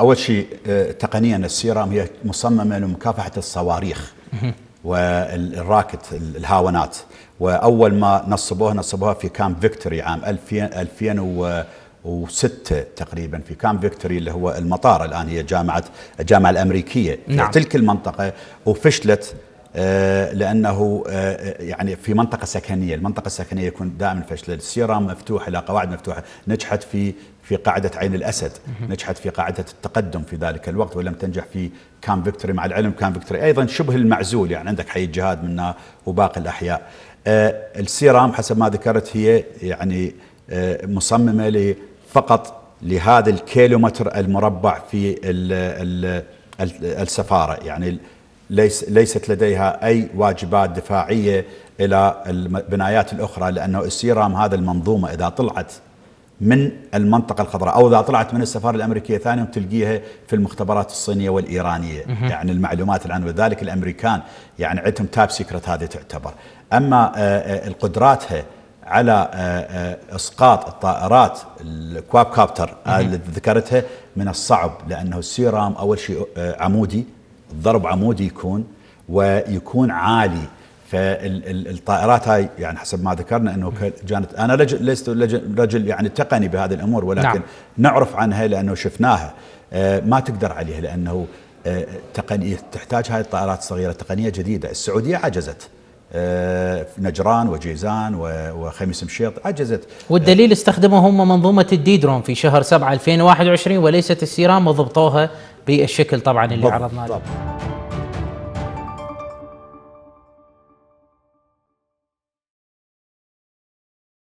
أول شيء آه، تقنيا ال C-RAM هي مصممة لمكافحة الصواريخ وال rocket الهاونات. وأول ما نصبوها نصبوها في Camp Victory عام 2000 2006 تقريبا في Camp Victory اللي هو المطار. الآن هي جامعة الجامعة الأمريكية. نعم. في تلك المنطقة وفشلت لأنه آه، يعني في منطقة سكنية، المنطقة السكنية يكون دائما فشل، ال C-RAM مفتوحة إلى قواعد مفتوحة، نجحت في في قاعدة عين الأسد، نجحت في قاعدة التقدم في ذلك الوقت ولم تنجح في Camp Victory مع العلم. Camp Victory أيضا شبه المعزول. يعني عندك حي الجهاد منا وباقي الأحياء. آه، ال C-RAM حسب ما ذكرت هي يعني مصممة فقط لهذا الكيلومتر المربع في ال ال السفارة. يعني ليس ليست لديها أي واجبات دفاعية إلى البنايات الأخرى لأنه ال C-RAM هذا المنظومة إذا طلعت من المنطقة الخضراء أو إذا طلعت من السفارة الأمريكية ثانيا تلقيها في المختبرات الصينية والإيرانية. يعني المعلومات الآن وذلك الأمريكان يعني عندهم تاب سيكرت هذه تعتبر. أما قدراتها على إسقاط الطائرات الكواب كابتر اللي ذكرتها من الصعب لأنه السيرام أول شيء عمودي الضرب عمودي يكون ويكون عالي. فالطائرات هاي يعني حسب ما ذكرنا إنه كانت أنا لست رجل يعني تقني بهذه الأمور ولكن نعم. نعرف عنها لأنه شفناها. آه، ما تقدر عليها لأنه آه، تقنية تحتاج هاي الطائرات الصغيرة تقنية جديدة. السعودية عجزت. آه، نجران وجيزان وخميس مشيط عجزت. والدليل استخدموا هم منظومة الديدرون في شهر 7 2021 وليست السيرام وضبطوها بالشكل طبعا اللي عرضنا